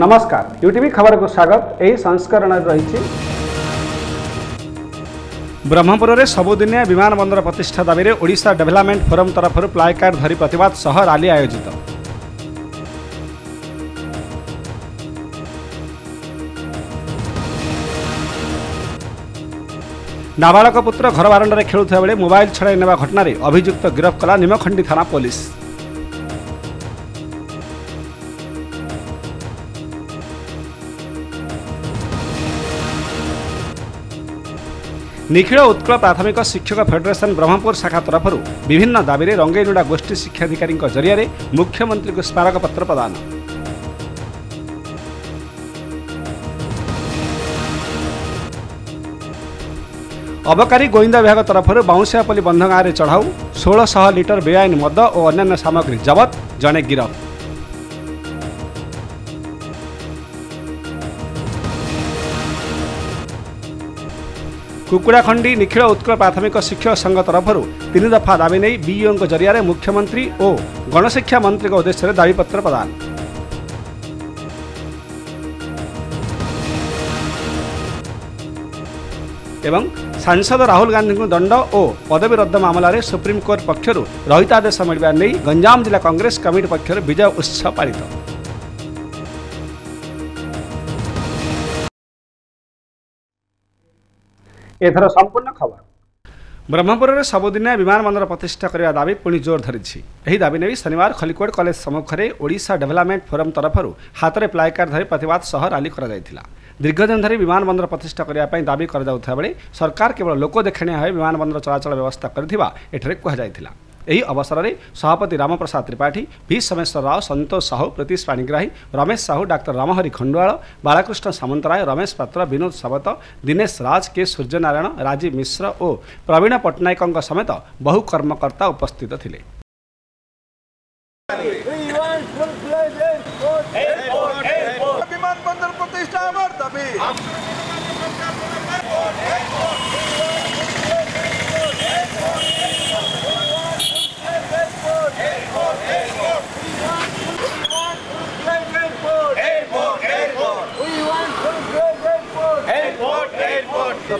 नमस्कार यूटीबी खबरको स्वागत यही संस्करण रहिछ ब्रह्मपुर रे सबो विमान मन्दिर प्रतिष्ठा दावे रे ओडिसा डेभलपमेन्ट फोरम तरफ पुर कार्ड धरि प्रतिवाद सह आलि आयोजित डाबालक पुत्र घर रे खेलु बेले मोबाइल छोडै नेबा घटना रे अभियुक्त तो कला निमखण्डी थाना पुलिस निखिल उत्कल प्राथमिक शिक्षक फेडरेशन ब्रह्मपुर शाखा तरफ़ विभिन्न दावीले रङैगुडा गोष्ठी शिक्षाधिकमन्त्रीको स्मारकपत्र प्रदान अबकारी गोइंदा विभाग तरफु बंध गांव में चढ़ाऊ षोलश लिटर बेआईन मद अन्न्य सामग्री जबत जिरफ कुकुडाखण्डी निखिल उत्कल प्राथमिक शिक्षक संघ नै दानेको जरियर मुख्यमन्त्री ओ गणशिक्षा मन्त्रीको उद्देश्यले दावीपत्र प्रदान सांसद राहुल गान्धीको दण्ड र पदवी रद्द मम सुप्रिमकोर्ट पक्ष रहिताद मेडिया गञजाम जिल्ला कांग्रेस कमिटी पक्षहरू विजय उत्सव पालित এথরা সম্পূর্ণ খবর ব্রহ্মপুরৰ সাৱোদিনা বিমান বন্দৰৰ প্ৰতিষ্ঠা কৰিব দাৱি পুণি জোৰ ধৰিছে এই দাৱি নেবি শনিবাৰ খলিকোড কলেজ সমুখৰে ওড়िसा ডেভেলপমেন্ট ফোৰামৰ তৰফৰু হাতৰে এপ্লাই কাৰ ধৰি প্ৰতিবাদ সহৰালি কৰা হৈ গৈছিলা দীৰ্ঘদিন ধৰি বিমান বন্দৰ প্ৰতিষ্ঠা কৰিয়া পাই দাৱি কৰা যাওঁতা বুলি চৰকাৰ কেৱল লোক দেখনে হয় বিমান বন্দৰ চলাচলা ব্যৱস্থা কৰে থিবা এঠৰে কোৱা হৈ গৈছিলা यही अवसरले सभापति रामप्रसाद त्रिपाठी भी समेश्वर राव सन्तोष साहु प्रतीश पाणिग्राही रमेश साहु डाक्टर रामहरि खण्डवाल बालकृष्ण सामन्तराय रमेश पात्र विनोद सावत दिनेश राज के सूर्यनारायण राजीव मिश्र ओ प्रवीण पट्टनायकङ्क समेत बहु कर्मकर्ता उपस्थित थिए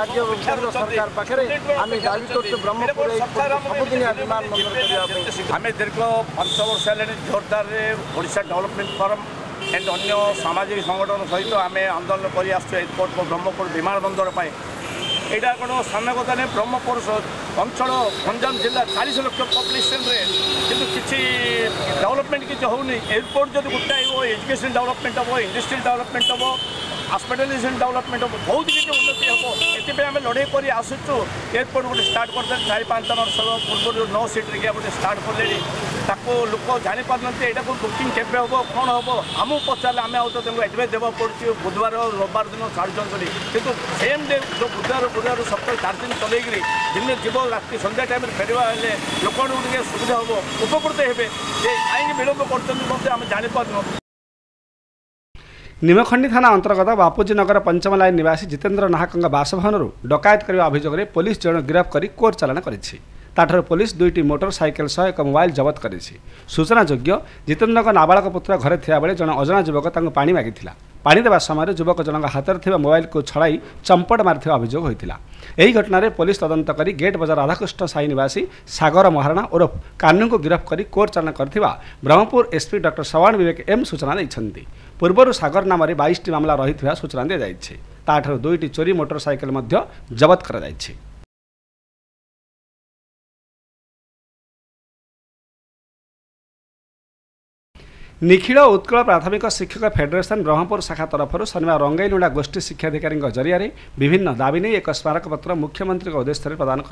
ରାଜ୍ୟ ଏବଂ କେନ୍ଦ୍ର ସରକାର ପାଖରେ ଆମେ ଦାବି କରୁଛୁ ବ୍ରହ୍ମପୁର ସବୁଦିନିଆ ବିମାନ ବନ୍ଦର କରିବା ପାଇଁ ଆମେ ଦୀର୍ଘ ପାଞ୍ଚ ବର୍ଷ ହେଲାଣି ଜୋରଦାରରେ ଓଡ଼ିଶା ଡେଭଲପମେଣ୍ଟ ଫୋରମ୍ ଏଣ୍ଡ ଅନ୍ୟ ସାମାଜିକ ସଂଗଠନ ସହିତ ଆମେ ଆନ୍ଦୋଳନ କରି ଆସୁଛୁ ଏୟାରପୋର୍ଟ ବ୍ରହ୍ମପୁର ବିମାନ ବନ୍ଦର ପାଇଁ ଏଇଟା କ'ଣ ସାମ୍ନା କଥା ନୁହେଁ ବ୍ରହ୍ମପୁର ଅଞ୍ଚଳ ଗଞ୍ଜାମ ଜିଲ୍ଲା ଚାଳିଶ ଲକ୍ଷ ପପୁଲେସନ୍ରେ କିନ୍ତୁ କିଛି ଡେଭଲପମେଣ୍ଟ କିଛି ହେଉନି ଏୟାରପୋର୍ଟ ଯଦି ଗୋଟାଏ ହେବ ଏଜୁକେସନ୍ ଡେଭଲପମେଣ୍ଟ ହେବ ଇଣ୍ଡଷ୍ଟ୍ରିଆଲ ଡେଭଲପମେଣ୍ଟ ହେବ ହସ୍ପିଟାଲାଇଜେସନ୍ ଡେଭଲପମେଣ୍ଟ ହେବ ବହୁତ କିଛି ଉନ୍ନତି ହେବ ଏଥିପାଇଁ ଆମେ ଲଢ଼େଇ କରି ଆସୁଛୁ ଏୟାରପୋର୍ଟ ଗୋଟେ ଷ୍ଟାର୍ଟ କରିଦେଲେ ଚାରି ପାଞ୍ଚ ବର୍ଷ ପୂର୍ବରୁ ନଅ ସିଟ୍ରେ ଗୋଟେ ଷ୍ଟାର୍ଟ କଲେଣି ତାକୁ ଲୋକ ଜାଣିପାରୁନାହାନ୍ତି ଏଇଟାକୁ ବୁକିଂ କେବେ ହେବ କ'ଣ ହେବ ଆମକୁ ପଚାରିଲେ ଆମେ ଆଉ ତ ତାଙ୍କୁ ଆଡ଼ଭାଇସ୍ ଦେବାକୁ ପଡ଼ୁଛି ବୁଧବାର ରବିବାର ଦିନ ଛାଡ଼ୁଛନ୍ତି ବୋଲି କିନ୍ତୁ ସେମ୍ ଡେ ଯେଉଁ ବୁଧବାର ବୁଧବାର ସପ୍ତାହ ଚାରି ଦିନ ଚଲେଇକିରି ଦିନେ ଯିବ ରାତି ସନ୍ଧ୍ୟା ଟାଇମ୍ରେ ଫେରିବା ହେଲେ ଲୋକମାନଙ୍କୁ ଟିକେ ସୁବିଧା ହେବ ଉପକୃତ ହେବେ ଯେ କାହିଁକି ବିଳମ୍ବ କରୁଛନ୍ତି ମଧ୍ୟ ଆମେ ଜାଣିପାରୁନୁ ନିମଖଣ୍ଡି ଥାନା ଅନ୍ତର୍ଗତ ବାପୁଜୀନଗର ପଞ୍ଚମ ଲାଇନ୍ ନିବାସୀ ଜିତେନ୍ଦ୍ର ନାହାକଙ୍କ ବାସଭବନରୁ ଡକାୟତ କରିବା ଅଭିଯୋଗରେ ପୋଲିସ୍ ଜଣେ ଗିରଫ କରି କୋର୍ଟ ଚାଲାଣ କରିଛି तर पुस दुई मोटर एक मोबाइल जबत गरिस सूचना जोग्य जितेन्द्रको नाबाक पुत्र घर ठाउँ जन अजा जुवक त पा मगिला पा समय जुवक जन हातले थाम् मोबाइलको छडाइ चम्पट मरियो घटन पोलिस तदी गेट बजार राधाकृष्ण साई नावासी सगर महाराणा ओरफ कोर्ट गिरफ्कर्ट चाल Brahmapur SP doctor Saravana Vivek M सूचना पूर्वहरू सगर नाम बइसटी ममला र सूचना दिइरु दुईटी चोरी मोटर सइकेल् जबत गरि निखिल उत्कल प्राथमिक शिक्षक फेडरेशन ब्रह्मपुर शाखा तरफु शनिबार रङ्गै गोष्ठी गोष्ठी शिक्षाधिक विभिन्न दावी नै एक स्मारकपत्र मुख्यमन्त्रीको उद्देश्यले प्रदान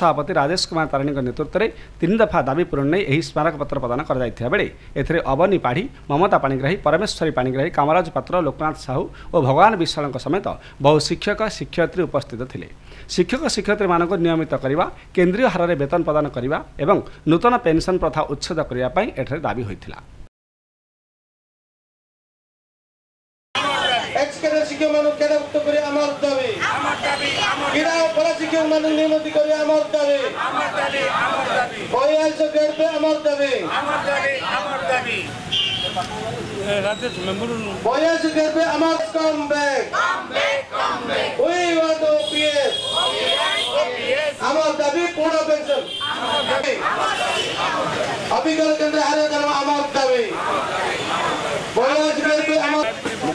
सभापति राजेश कुमार तारिणीको नेतृत्वले तिन दफा दावी पूरणले स्मारकपत्र प्रदान अवनी पाढी ममता परमेश्वरी पाणिग्राही कमराज पत्र लोकनाथ साहु भगवान विश्वाला समेत बहु शिक्षक शिक्षित उपस्थित थिए ଶିକ୍ଷକ শিক্ষয়িত্রী ନିୟମିତ କରିବା କେନ୍ଦ୍ରୀୟ ହାରରେ ବେତନ ପ୍ରଦାନ କରିବା ଏବଂ ନୂତନ ପେନ୍ସନ୍ ପ୍ରଥା ଉଚ୍ଛେଦ କରିବା ପାଇଁ ଏଠାରେ ଦାବି ହୋଇଥିଲା দাবি হয়েছিল ও মেম্বর বয়স মানে আমার কম বহিয়াল ওই ಆಮ್ ಆದ್ಮಿ ಪೂರ್ಣ ಪೆನ್ಷನ್ अभी गलत कर आम आदमी बोलो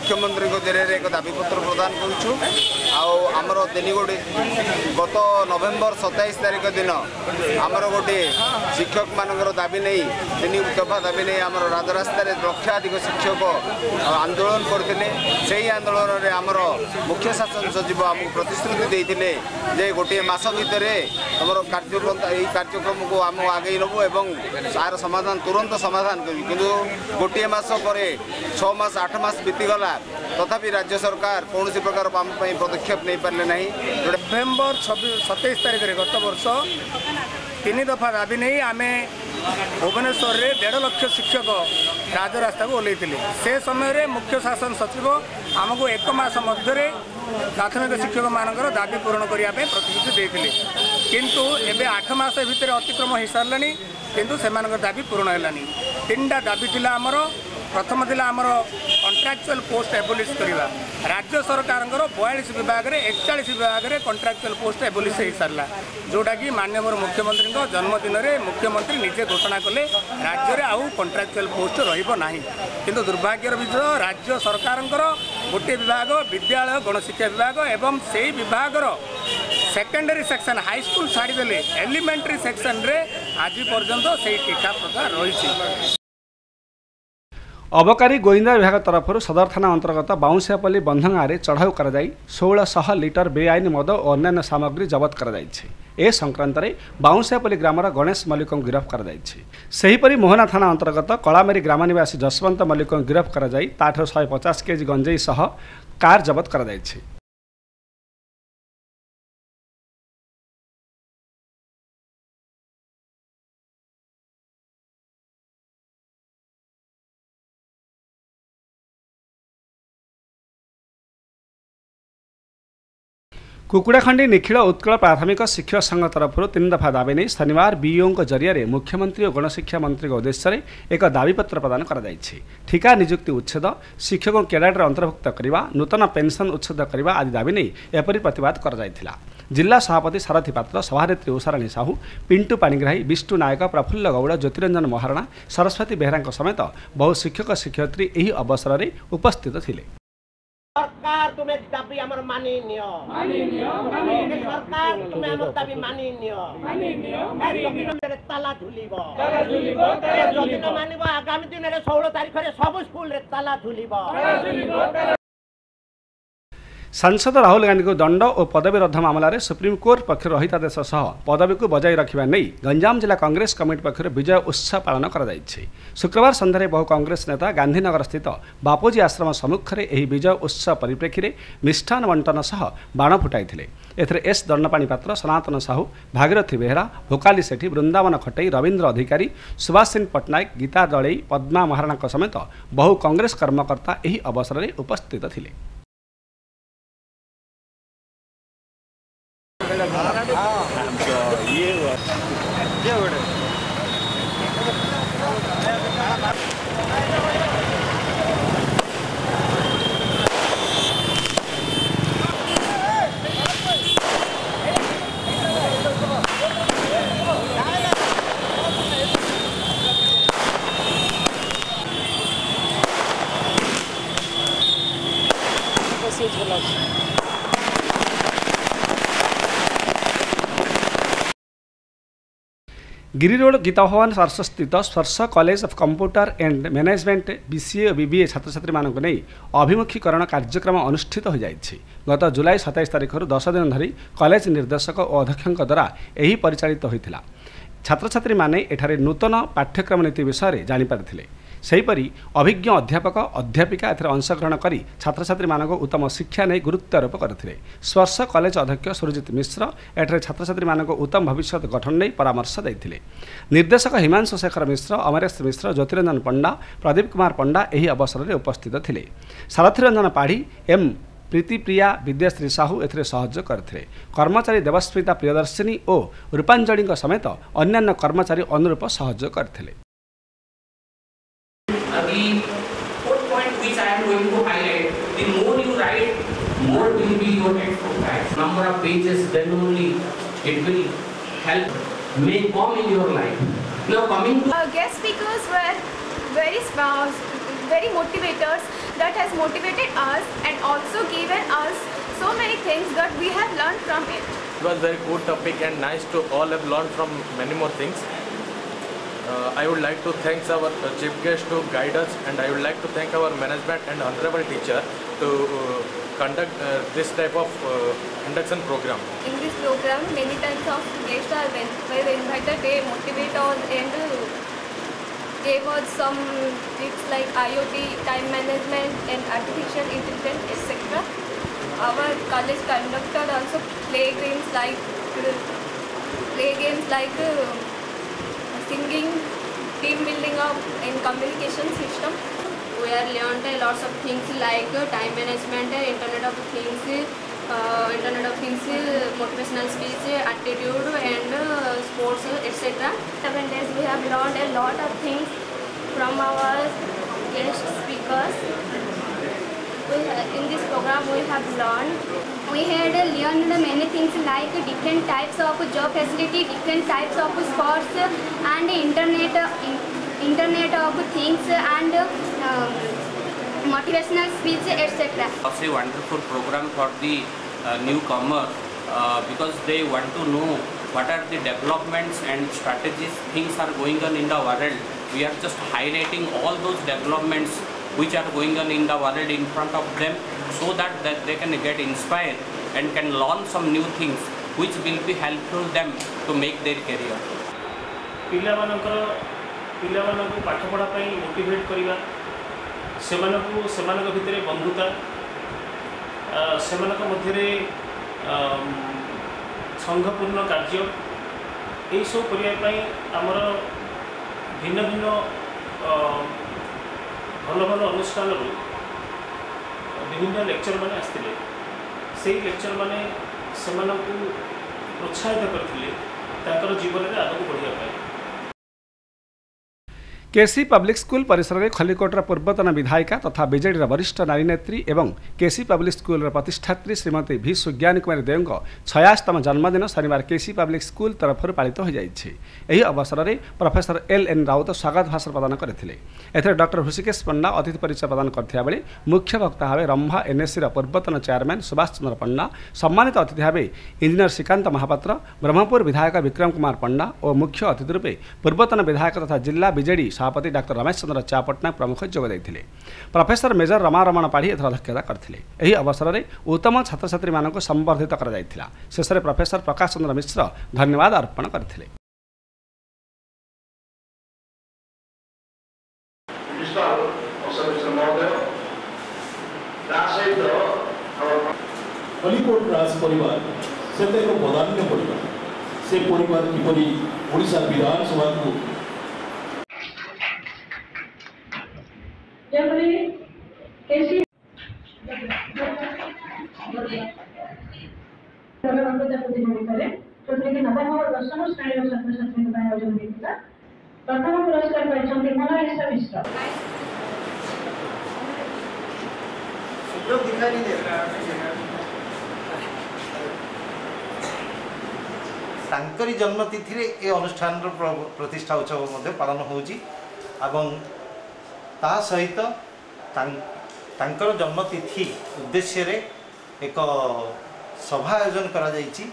ମୁଖ୍ୟମନ୍ତ୍ରୀଙ୍କ ଜରିଆରେ ଏକ ଦାବିପତ୍ର ପ୍ରଦାନ କରୁଛୁ ଆଉ ଆମର ଦେଲିଗୋଡ଼ି ଗତ ନଭେମ୍ବର ସତେଇଶ ତାରିଖ ଦିନ ଆମର ଗୋଟିଏ ଶିକ୍ଷକମାନଙ୍କର ଦାବି ନେଇ ତିନି ସଭା ଦାବି ନେଇ ଆମର ରାଜରାସ୍ତାରେ ଲକ୍ଷାଧିକ ଶିକ୍ଷକ ଆନ୍ଦୋଳନ କରିଥିଲେ ସେହି ଆନ୍ଦୋଳନରେ ଆମର ମୁଖ୍ୟ ଶାସନ ସଚିବ ଆମକୁ ପ୍ରତିଶ୍ରୁତି ଦେଇଥିଲେ ଯେ ଗୋଟିଏ ମାସ ଭିତରେ ତୁମର କାର୍ଯ୍ୟକ୍ରମ ଏହି କାର୍ଯ୍ୟକ୍ରମକୁ ଆମକୁ ଆଗେଇ ନେବୁ ଏବଂ ତା'ର ସମାଧାନ ତୁରନ୍ତ ସମାଧାନ କରିବୁ କିନ୍ତୁ ଗୋଟିଏ ମାସ ପରେ ଛଅ ମାସ ଆଠ ମାସ ବିତିଗଲା ସରକାର ତଥାପି ରାଜ୍ୟ ସରକାର କୌଣସି ପ୍ରକାର ଆମ ପାଇଁ ପଦକ୍ଷେପ ନେଇପାରିଲେ ନାହିଁ ଗୋଟେ ନଭେମ୍ବର ଛବିଶ ସତେଇଶ ତାରିଖରେ ଗତ ବର୍ଷ ତିନି ଦଫା ଦାବି ନେଇ ଆମେ ଭୁବନେଶ୍ୱରରେ ଦେଢ଼ ଲକ୍ଷ ଶିକ୍ଷକ ରାଜରାସ୍ତାକୁ ଓହ୍ଲେଇଥିଲେ ସେ ସମୟରେ ମୁଖ୍ୟ ଶାସନ ସଚିବ ଆମକୁ ଏକ ମାସ ମଧ୍ୟରେ ପ୍ରାଥମିକ ଶିକ୍ଷକମାନଙ୍କର ଦାବି ପୂରଣ କରିବା ପାଇଁ ପ୍ରତିଶ୍ରୁତି ଦେଇଥିଲେ କିନ୍ତୁ ଏବେ ଆଠ ମାସ ଭିତରେ ଅତିକ୍ରମ ହୋଇସାରିଲାଣି କିନ୍ତୁ ସେମାନଙ୍କ ଦାବି ପୂରଣ ହେଲାନି ତିନିଟା ଦାବି ଥିଲା ଆମର ପ୍ରଥମ ଥିଲା ଆମର କଣ୍ଟ୍ରାକ୍ଚୁଆଲ୍ ପୋଷ୍ଟ ଏବୋଲିସ୍ କରିବା ରାଜ୍ୟ ସରକାରଙ୍କର ବୟାଳିଶ ବିଭାଗରେ ଏକଚାଳିଶ ବିଭାଗରେ କଣ୍ଟ୍ରାକ୍ଚୁଆଲ୍ ପୋଷ୍ଟ ଏବୋଲିସ୍ ହୋଇସାରିଲା ଯେଉଁଟାକି ମାନ୍ୟବର ମୁଖ୍ୟମନ୍ତ୍ରୀଙ୍କ ଜନ୍ମଦିନରେ ମୁଖ୍ୟମନ୍ତ୍ରୀ ନିଜେ ଘୋଷଣା କଲେ ରାଜ୍ୟରେ ଆଉ କଣ୍ଟ୍ରାକ୍ଚୁଆଲ୍ ପୋଷ୍ଟ ରହିବ ନାହିଁ କିନ୍ତୁ ଦୁର୍ଭାଗ୍ୟର ବିଷୟ ରାଜ୍ୟ ସରକାରଙ୍କର ଗୋଟିଏ ବିଭାଗ ବିଦ୍ୟାଳୟ ଗଣଶିକ୍ଷା ବିଭାଗ ଏବଂ ସେହି ବିଭାଗର ସେକେଣ୍ଡାରୀ ସେକ୍ସନ୍ ହାଇସ୍କୁଲ୍ ଛାଡ଼ିଦେଲେ ଏଲିମେଣ୍ଟାରୀ ସେକ୍ସନ୍ରେ ଆଜି ପର୍ଯ୍ୟନ୍ତ ସେହି ଟିକା ପ୍ରଦାନ ରହିଛି अबकारी गोइन्दा विभाग सदर थाना अन्तर्गत बााउँसियापल्ली चढाउ गराइ सोह्र सह लिटर बेआइन मद ओ अन्य सामग्री जबत ए बााउँसियापल्ली ग्राम ग्रामर गणेश मल्लिक गिरफाइछ मोहना थाना अन्तर्गत कलामरी ग्रामनसी जसवन्त मल्लिक सय पचास केजी गन्जै सह कार जबत कुकुडाखण्डी निखिल उत्कल प्राथमिक शिक्षक संघ तरफुर तिन दफा नै शनिबार शनियको जरियाले मुख्यमन्त्री गणशिक्षा मन्त्रीको उद्देश्यले एक दापत्र प्रदान ठिका गरियुक्ति उच्छेद शिक्षक क्याडेटर अन्तर्भुक्त नूतन पेन्सन उच्छेद गरिवा आदि दावी नै एपरि जिल्ला सभापति सारथी पात्र सभानेत्री उषाराणी साहु पिन्टु पानीग्राही विष्णु नायक प्रफुल्ल गौड ज्योतिरञ्जन महारणा सरस्वती बेहराको समेत बहु शिक्षक शिक्षयत्री यही अवसरले उपस्थित थिए সরকার তুমি দাবি আমার মানি নিও সরকার তুমি আমার দাবি মানি নিও তালা ঝুলিব যদি মানিব আগামী দিনের ষোলো তারিখে সব স্কুলের তালা ঝুলিব सांसद राहुल गान्धीको दण्ड मामला रे सुप्रीम कोर्ट पक्ष सह रहितादेश पदवीको बजाई रेख गञजाम जिल्ला कङ्ग्रेस कमिटी पक्षहरू विजय उत्सव पालान गरिन्छ शुक्रबार सन्धार बहु कांग्रेस नेता गांधीनगर स्थित बापुजी आश्रम सम्मुखर यो विजय उत्सव परिप्रेक्षीर मिठान बण्टनसह बाण एस ए पात्र सनातन साहू भागरथी बेहरा भोकाली सेठी वृन्दावन खटई रविन्द्र अधिकारी सुभाष सुसिन् पटनायक गीता दलै पद्मा महाराणाको समेत बहु कांग्रेस कर्मकर्ता अवसर अवसरले उपस्थित थिए ଗିରିରୋଡ଼ ଗୀତଭବନ ସ୍ପର୍ଶସ୍ଥିତ Sparsh college of computer and management B CA O BBA ଛାତ୍ରଛାତ୍ରୀମାନଙ୍କୁ ନେଇ ଅଭିମୁଖୀକରଣ କାର୍ଯ୍ୟକ୍ରମ ଅନୁଷ୍ଠିତ ହୋଇଯାଇଛି ଗତ ଜୁଲାଇ ସତେଇଶ ତାରିଖରୁ ଦଶ ଦିନ ଧରି କଲେଜ ନିର୍ଦ୍ଦେଶକ ଓ ଅଧ୍ୟକ୍ଷଙ୍କ ଦ୍ୱାରା ଏହି ପରିଚାଳିତ ହୋଇଥିଲା ଛାତ୍ରଛାତ୍ରୀମାନେ ଏଠାରେ ନୂତନ ପାଠ୍ୟକ୍ରମ ନୀତି ବିଷୟରେ ଜାଣିପାରିଥିଲେ सहीपरि अभिज्ञ अध्यापक अध्यापिका अंशग्रहण करी छात्र छ उत्तम शिक्षा नै गुरुत्व गुरुत्वारोप गरिश कॉलेज अध्यक्ष सुरजित मिश्र एठ छ उत्तम भविष्य गठन नै परामर्श दैथिले निर्देशक हिमाशु शेखर मिश्र अमरेश मिश्र ज्योतिरञ्जन पंडा प्रदीप कुमार पंडा पण्डा अवसर रे उपस्थित थिले सारथिरंजन पाढी पाठी एम प्रीतिप्रिया विद्याश्री साहू करथरे कर्मचारी देवस्मिता प्रियदर्शिन रूपाञ्जली समेत अन्य कर्मचारी अनुरूप सहयोग करथले number of pages, then only it will help make calm in your life. Now coming to... Our uh, guest speakers were very spouse, very motivators that has motivated us and also given us so many things that we have learned from it. It was very good topic and nice to all have learned from many more things. Uh, I would like to thank our uh, chief guest to guide us and I would like to thank our management and honorable teacher to uh, conduct uh, this type of uh, induction program? In this program, many types of guests are were invited. They motivate us and gave us some tips like IoT, time management, and artificial intelligence, etc. Our college conducted also play games like play games like uh, singing, team building up, and communication system. We have learned lots of things like uh, time management, uh, internet of things, uh, internet of things, uh, motivational speech, attitude and uh, sports etc. Seven days we have learned a lot of things from our guest speakers. We, in this program we have learned we had learned many things like different types of job facility, different types of sports and internet internet of things and um, motivational speech etc. It's a wonderful program for the uh, newcomer uh, because they want to know what are the developments and strategies things are going on in the world. We are just highlighting all those developments which are going on in the world in front of them so that, that they can get inspired and can learn some new things which will be helpful them to make their career. ପିଲାମାନଙ୍କୁ ପାଠପଢ଼ା ପାଇଁ motivate କରିବା ସେମାନଙ୍କୁ ସେମାନଙ୍କ ଭିତରେ ବନ୍ଧୁତା ସେମାନଙ୍କ ମଧ୍ୟରେ ସଂଘପୂର୍ଣ୍ଣ କାର୍ଯ୍ୟ ଏହିସବୁ କରିବା ପାଇଁ ଆମର ଭିନ୍ନ ଭିନ୍ନ ଭଲ ଭଲ ଅନୁଷ୍ଠାନରୁ ବିଭିନ୍ନ ଲେକ୍ଚରମାନେ ଆସିଥିଲେ ସେହି ଲେକ୍ଚରମାନେ ସେମାନଙ୍କୁ ପ୍ରୋତ୍ସାହିତ କରିଥିଲେ ତାଙ୍କର ଜୀବନରେ ଆଗକୁ ବଢ଼ିବା ପାଇଁ केसी पब्लिक स्कूल परिसर खलिकोट्र पूर्वतन विधायिका तथा विजेड वरिष्ठ नारी नेत्री एवं केसी पब्लिक स्कलर प्रतिष्ठात्री श्रीमती भी सुज्ञानी कुमारी द छयासतम जन्मदिन शनिवार केसी पब्लिक स्कूल स्कुल तरफु पाइन्छ अवसरले प्रफेसर एन राउत स्वागत भाषण प्रदान डाक्टर ऋषिकेश पण्डा अतिथि परिचय प्रदान मुख्य वक्ता भाव रम्भा एनएससी र पूर्वतन चेयरमैन सुभाष चन्द्र पण्डा भए इन्जिनियर श्रीका महापात्र ब्रह्मपुर विधायक विक्रम कुम पण्डा अतिथि रूपे पूर्वतन विधायक तथा जिल्ला बिजेडी ସଭାପତି ଡାକ୍ତର ରମେଶ ଚନ୍ଦ୍ର ଚାପଟ୍ଟନାୟକ ପ୍ରମୁଖ ଯୋଗ ଦେଇଥିଲେ ପ୍ରଫେସର ମେଜର ରମାରମଣ ପାଢ଼ୀ ଏଥର ଅଧ୍ୟକ୍ଷତା କରିଥିଲେ ଏହି ଅବସରରେ ଉତ୍ତମ ଛାତ୍ରଛାତ୍ରୀମାନଙ୍କୁ ସମ୍ବର୍ଦ୍ଧିତ କରାଯାଇଥିଲା ଶେଷରେ ପ୍ରଫେସର ପ୍ରକାଶ ଚନ୍ଦ୍ର ମିଶ୍ର ଧନ୍ୟବାଦ ଅର୍ପଣ କରିଥିଲେ କଲିକୋଟ ରାଜ ପରିବାର ସେତେ ଏକ ବଦାନ୍ୟ ପରିବାର ସେ ପରିବାର କିପରି ଓଡ଼ିଶା ବିଧାନସଭାକୁ जनरली कैसी ଯୋଉଥିରେ ନବମ ଓ ଦଶମ ଶ୍ରେଣୀର ଛାତ୍ରଛାତ୍ରୀଙ୍କ ପାଇଁ ଆୟୋଜନ ହୋଇଥିଲା ପ୍ରଥମ ପୁରସ୍କାର ପାଇଛନ୍ତି ମନାଲିସା ମିଶ୍ର ସୁଯୋଗ ଦିଖାଇ ତାଙ୍କରି ଜନ୍ମତିଥିରେ ଏ ଅନୁଷ୍ଠାନର ପ୍ରତିଷ୍ଠା ଉତ୍ସବ ମଧ୍ୟ ପାଳନ ହେଉଛି ଏବଂ ତାହା ସହିତ ତାଙ୍କର ଜନ୍ମତିଥି ଉଦ୍ଦେଶ୍ୟରେ ଏକ ସଭା ଆୟୋଜନ କରାଯାଇଛି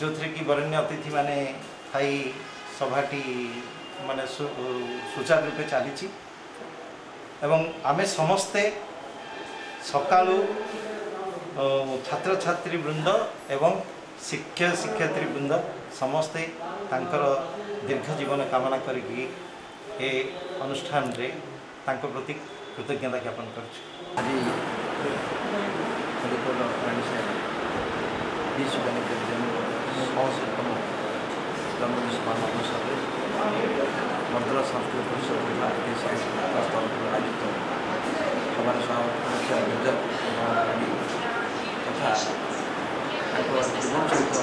ଯେଉଁଥିରେ କି ବରେଣ୍ୟ ଅତିଥିମାନେ ଥାଇ ସଭାଟି ମାନେ ସୁଚାରୁ ରୂପେ ଚାଲିଛି ଏବଂ ଆମେ ସମସ୍ତେ ସକାଳୁ ଛାତ୍ରଛାତ୍ରୀ ବୃନ୍ଦ ଏବଂ ଶିକ୍ଷକ ଶିକ୍ଷୟତ୍ରୀ ବୃନ୍ଦ ସମସ୍ତେ ତାଙ୍କର ଦୀର୍ଘ ଜୀବନ କାମନା କରିକି ଏ ଅନୁଷ୍ଠାନରେ ତାଙ୍କ ପ୍ରତି କୃତଜ୍ଞତା ଜ୍ଞାପନ କରୁଛୁ ଆଜି ଖଲିପଦ ରାଣୀସାହେବ ବିଶ୍ୱ ବାଣିଜ୍ୟ ସହଶତମ ଜନ୍ମଦିନ ସମାନ ଅବସରରେ ମଦ୍ରାସ ଆୟୋଜିତ ସଭାର ସଭାପତି ତଥା ତାଙ୍କ ଜୀବନ ସହିତ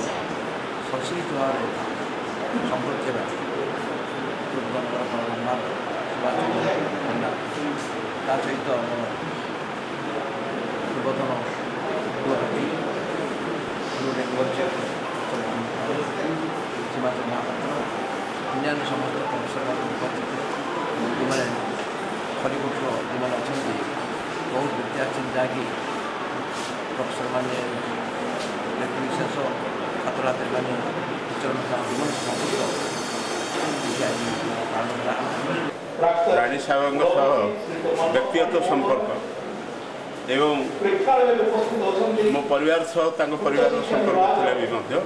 ସଂଶ୍ଳିଷ୍ଟ ଭାବରେ ସମ୍ପୃକ୍ତ ହେବା ଯୋଗଦାନ la trayecto el botón por aquí un lenguaje si más ya no somos los conservadores de cuatro 이번에 허리부터 이만 어쩐지 너무 그때 아침 자기 프로페서만이 레프리셔서 가토라들 많이 그처럼 다 이만 정부도 이게 아니고 나는 다 ରାଣୀ ସାହେବଙ୍କ ସହ ବ୍ୟକ୍ତିଗତ ସମ୍ପର୍କ ଏବଂ ମୋ ପରିବାର ସହ ତାଙ୍କ ପରିବାରର ସମ୍ପର୍କ ଥିଲେ ବି ମଧ୍ୟ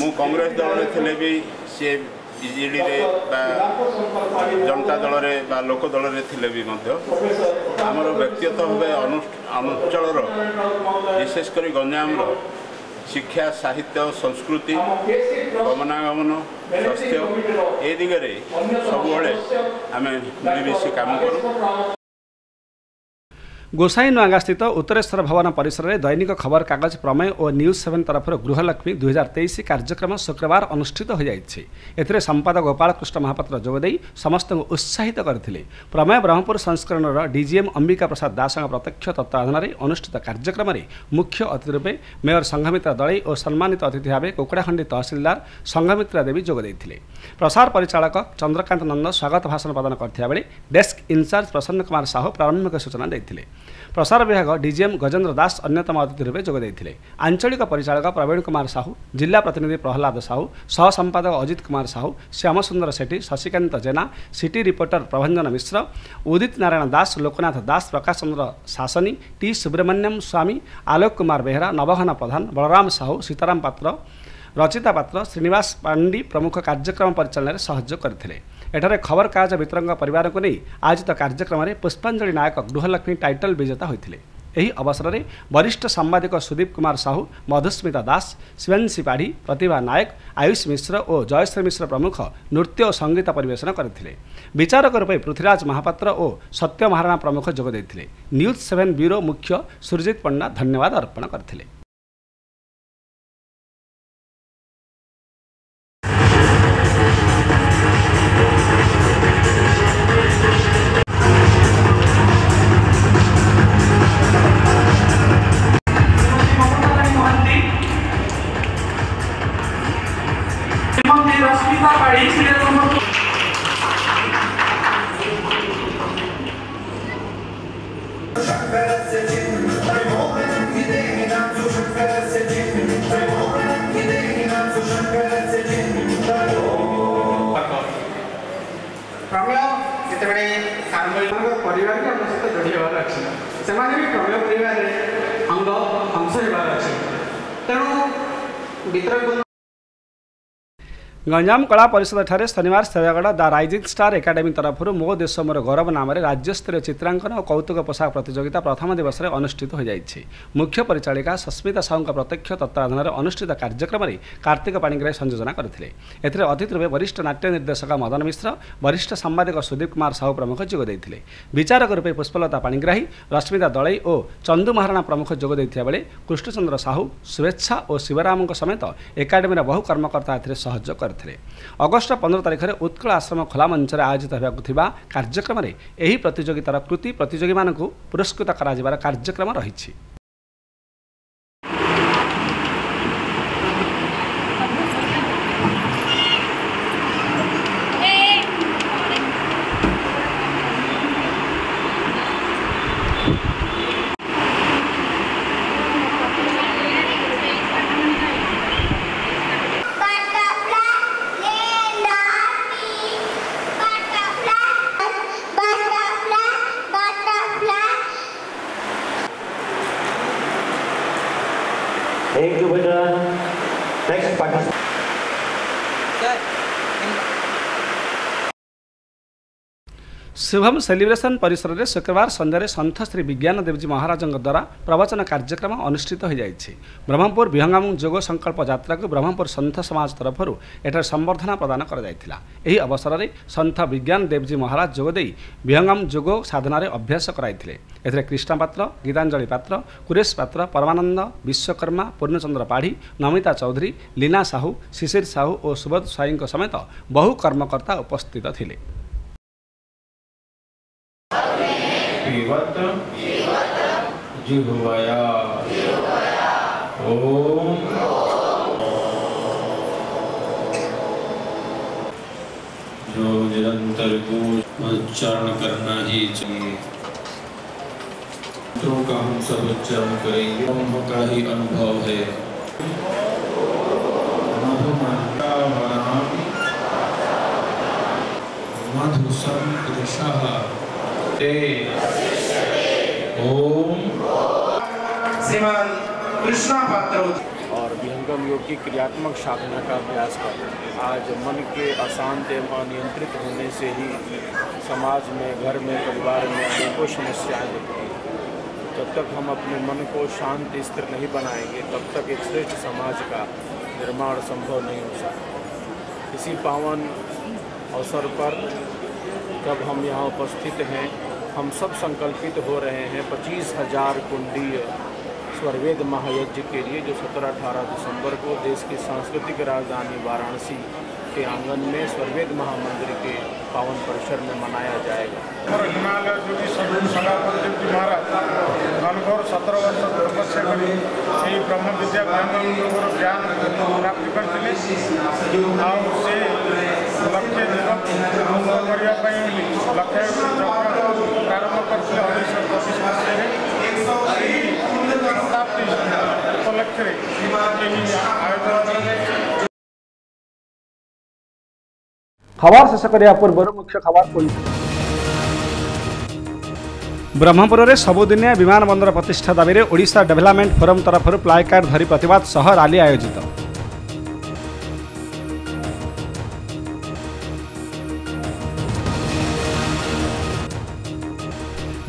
ମୁଁ କଂଗ୍ରେସ ଦଳରେ ଥିଲେ ବି ସିଏ ବି ଜେ ଡ଼ିରେ ବା ଜନତା ଦଳରେ ବା ଲୋକ ଦଳରେ ଥିଲେ ବି ମଧ୍ୟ ଆମର ବ୍ୟକ୍ତିଗତ ଭାବେ ଅନୁ ଅଞ୍ଚଳର ବିଶେଷ କରି ଗଞ୍ଜାମର ଶିକ୍ଷା ସାହିତ୍ୟ ସଂସ୍କୃତି ଗମନାଗମନ ସ୍ୱାସ୍ଥ୍ୟ ଏ ଦିଗରେ ସବୁବେଳେ ଆମେ ମିଳିମିଶି କାମ କରୁ गोसाई नुवास्थित उत्तरेश्वर भवन परिसरले दैनिक खबर कागज ओ प्रमेयु सेभेन तरफर गृहलक्ष्मी दुई हजार तेइस कार्यक्रम शुक्रबार अनुष्ठित होइछ ए सम्पादक कृष्ण महापात्र जोदे समस्त उत्साहित गरि प्रमेय ब्रह्मपुर संस्करण डिजिएम अम्बिका प्रसाद दास प्रत्यक्ष तत्त्वधीन अनुष्ठित कार्यक्रमले मुख्य अतिथि रूपे मेयर संघमित दलै सम्मा तहसिलदार संघमित्रा देवी संघमित प्रसार परिचालक चन्द्रकान्त नन्द स्वागत भाषण प्रदान डेस्क इन्चार्ज प्रसन्न कुमार साहु प्रारम्भिक सूचना दिए ପ୍ରସାର ବିଭାଗ ଡିଜିଏମ୍ ଗଜେନ୍ଦ୍ର ଦାସ ଅନ୍ୟତମ ଅତିଥି ରୂପେ ଯୋଗ ଦେଇଥିଲେ ଆଞ୍ଚଳିକ ପରିଚାଳକ ପ୍ରବୀଣ କୁମାର ସାହୁ ଜିଲ୍ଲା ପ୍ରତିନିଧି ପ୍ରହଲ୍ଲାଦ ସାହୁ ସହ ସମ୍ପାଦକ Ajit Kumar Sahu Shyamsundar Sethi Shashikant Jena city reporter Prabhanjan Mishra Udit Narayan Das Loknath Das Prakash Chandra Sasani T Subramanyam Swami Alok Kumar Behera Nabaghan Pradhan Balaram Sahu Sitaram Patra Rachita Patra Srinivas Pandi ପ୍ରମୁଖ କାର୍ଯ୍ୟକ୍ରମ ପରିଚାଳନାରେ ସହଯୋଗ କରିଥିଲେ ଏଠାରେ ଖବର କାଗଜ ମିତ୍ରଙ୍କ ପରିବାରକୁ ନେଇ ଆୟୋଜିତ କାର୍ଯ୍ୟକ୍ରମରେ ପୁଷ୍ପାଞ୍ଜଳି ନାୟକ ଗୃହଲକ୍ଷ୍ମୀ ଟାଇଟଲ ବିଜେତା ହୋଇଥିଲେ ଏହି ଅବସରରେ ବରିଷ୍ଠ ସାମ୍ବାଦିକ ସୁଦୀପ କୁମାର ସାହୁ ମଧୁସ୍ମିତା ଦାସ ଶିବାଂଶୀ ପାଢ଼ୀ ପ୍ରତିଭା ନାୟକ ଆୟୁଷ ମିଶ୍ର ଓ ଜୟଶ୍ରୀ ମିଶ୍ର ପ୍ରମୁଖ ନୃତ୍ୟ ଓ ସଙ୍ଗୀତ ପରିବେଷଣ କରିଥିଲେ ବିଚାରକ ରୂପେ ପୃଥ୍ୱୀରାଜ ମହାପାତ୍ର ଓ ସତ୍ୟ ମହାରଣା ପ୍ରମୁଖ ଯୋଗ ଦେଇଥିଲେ ନ୍ୟୁଜ୍ ସେଭେନ୍ ବ୍ୟୁରୋ ମୁଖ୍ୟ ସୁରଜିତ ପଣ୍ଡା ଧନ୍ୟବାଦ ଅର୍ପଣ କରିଥିଲେ गञ्जाम कला परिषदे शनिवार श्रेगढ दा राइजिङ स्टार एकाडेमी तरफरु मो मोर गौरव नामरे राज्यस्तरीय चितन र कौतुक पोसाक प्रतियोगिता प्रथम दिवस अनुष्ठित हुन्छ मुख्य परिचालिका सस्मिता साह्र प्रत्यक्ष तत्त्वले अनुष्ठित कार्यक्रमले कार्तिक संयोजना संोजना अतिथि रूपे वरिष्ठ नाट्य निर्देशक मदन मिश्र वरिष्ठ साम्बादिक सुदीप कुमार साहु प्रमुख विचारक रूपे पुष्पलता पाग्राही रश्मिता दलै ओ चन्दु महाराणा प्रमुख जोगेतबे कृष्णचन्द्र साहु शुभेच्छा शिवरमको समेत एकाडेमी बहु कर्मकर्ता ପଥରେ ଅଗଷ୍ଟ ପନ୍ଦର ତାରିଖରେ ଉତ୍କଳ ଆଶ୍ରମ ଖୋଲା ମଞ୍ଚରେ ଆୟୋଜିତ ହେବାକୁ ଥିବା କାର୍ଯ୍ୟକ୍ରମରେ ଏହି ପ୍ରତିଯୋଗିତାର କୃତି ପ୍ରତିଯୋଗୀମାନଙ୍କୁ ପୁରସ୍କୃତ କରାଯିବାର କାର୍ଯ୍ୟକ୍ରମ ରହିଛି शुभम सेलिब्रेसन परिसरले शुक्रबार सन्धार सन्थ श्री विज्ञानदेवजी महाराजद्वारा प्रवचन कार्यक्रम अनुष्ठित कार्य ब्रह्मपुर विहँगम जोग्प जात्राको ब्रह्मपुर सन्थ समाज तरफु एठ सम्बर्द्धना प्रदान गरि अवसरले सन्थ विज्ञानदेवजी महाराज जोदि विहँगम जोग साधनार अभ्यास कृष्ण पात्र गीताञ्जली पात्र कुरेश पात्र परमान्द विश्वकर्मा पूर्णचन्द्र पाढी नमिता चौधरी लीना साहू शिशिर साहू ओ सुबोध स्वाईको समेत बहु कर्मकर्ता उपस्थित थिले जिघ्वया ओम जो निरंतर को उच्चारण करना ही चाहिए मंत्रों का हम सब उच्चारण करेंगे ब्रह्म का ही अनुभव है मधुसंकृशः ते ओम श्रीमान कृष्णा पात्र और विहंगम योग की क्रियात्मक साधना का अभ्यास कर आज मन के अशांत एवं अनियंत्रित होने से ही समाज में घर में परिवार में अनेकों समस्याएं होती हैं जब तक हम अपने मन को शांत स्थिर नहीं बनाएंगे तब तक एक श्रेष्ठ समाज का निर्माण संभव नहीं हो सकता इसी पावन अवसर पर जब हम यहाँ उपस्थित हैं हम सब संकल्पित हो रहे हैं पच्चीस हजार कुंडीय स्वर्वेद महायज्ञ के लिए जो 17-18 दिसंबर को देश की सांस्कृतिक राजधानी वाराणसी के आंगन में स्वर्वेद महामंदिर के पावन परिसर में मनाया जाएगा सत्रह ब्रह्म विद्या ज्ञान प्राप्ति करते से ଲକ୍ଷେ ଭଙ୍ଗ କରିବା ପାଇଁ ଲକ୍ଷେ ପ୍ରାରମ୍ଭ କରିଥିଲେ ଉଣେଇଶହ ପଚିଶ ମସିହାରେ ଶତାବ୍ଦୀ ଉପଲକ୍ଷରେ ଏହି ଆୟୋଜନ କରାଯାଇଛି ଖବର ଶେଷ କରିବା ପୂର୍ବରୁ ମୁଖ୍ୟ ଖବର ପଡ଼ିଛି ବ୍ରହ୍ମପୁରରେ ସବୁଦିନିଆ ବିମାନ ବନ୍ଦର ପ୍ରତିଷ୍ଠା ଦାବିରେ ଓଡ଼ିଶା ଡେଭଲପମେଣ୍ଟ ଫୋରମ୍ ତରଫରୁ ପ୍ଲାଏକାର୍ଡ ଧରି ପ୍ରତିବାଦ ସହ ରାଲି ଆୟୋଜିତ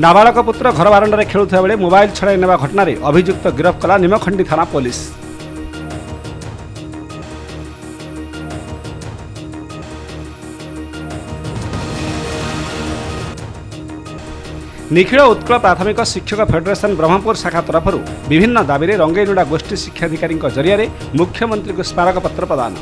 ନାବାଳକ ପୁତ୍ର ଘର ବାରଣ୍ଡାରେ ଖେଳୁଥିବା ବେଳେ ମୋବାଇଲ ଛଡ଼ାଇ ନେବା ଘଟଣାରେ ଅଭିଯୁକ୍ତ ଗିରଫ କଲା ନିମଖଣ୍ଡି ଥାନା ପୋଲିସ ନିଖିଳ ଉତ୍କଳ ପ୍ରାଥମିକ ଶିକ୍ଷକ ଫେଡେରେସନ ବ୍ରହ୍ମପୁର ଶାଖା ତରଫରୁ ବିଭିନ୍ନ ଦାବିରେ ରଙ୍ଗେଇନୁଡ଼ା ଗୋଷ୍ଠୀ ଶିକ୍ଷାଧିକାରୀଙ୍କ ଜରିଆରେ ମୁଖ୍ୟମନ୍ତ୍ରୀଙ୍କୁ ସ୍ମାରକପତ୍ର ପ୍ରଦାନ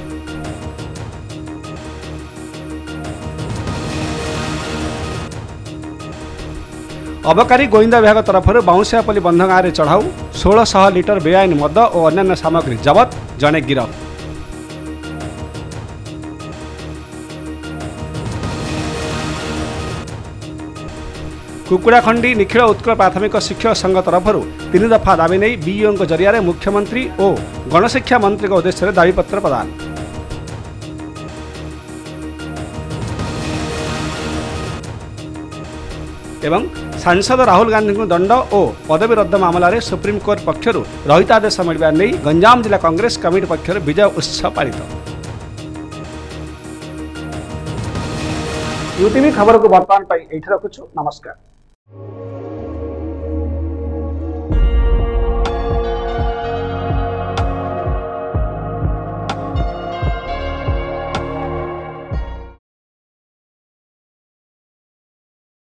अबकारी गोइन्दा विभाग तरफर्ौँियापल्ली बन्ध गाँडे चढाउ षोलश लिटर बेआइन मद अन्यान्य सामग्री जबत गिरफ कुकुडाखण्डी निखिल उत्कल प्राथमिक शिक्षक संघ तरफहरू तिन दफा दावी नै बिइओको जरियाले मुख्यमन्त्री ओ गणशिक्षा मन्त्रीको उद्देश्यले दावीपत्र प्रदान एवं सांसद राहुल गान्धीको दण्ड ओ, पदवी रद्द मम्रिमकर्ट पक्ष रहिताद मिलाइ गञ्जाम जिल्ला कङ्ग्रेस कमिटी पक्ष विजय उत्सव पारित